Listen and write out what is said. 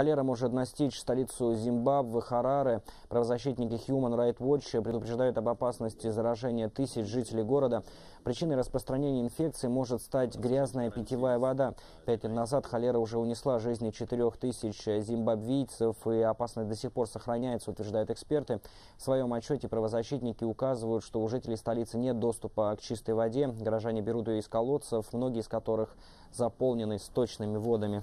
Холера может настичь столицу Зимбабве, Хараре. Правозащитники Human Rights Watch предупреждают об опасности заражения тысяч жителей города. Причиной распространения инфекции может стать грязная питьевая вода. Пять лет назад холера уже унесла жизни четырех тысяч зимбабвийцев, и опасность до сих пор сохраняется, утверждают эксперты. В своем отчете правозащитники указывают, что у жителей столицы нет доступа к чистой воде. Горожане берут ее из колодцев, многие из которых заполнены сточными водами.